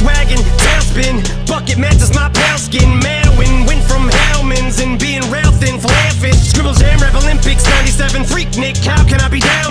Volkswagen, tailspin Bucket matches my pale skin. Manwin, went from Hellman's And being rail thin, laughing Scribble jam, rap Olympics 97, Freaknik How can I be down?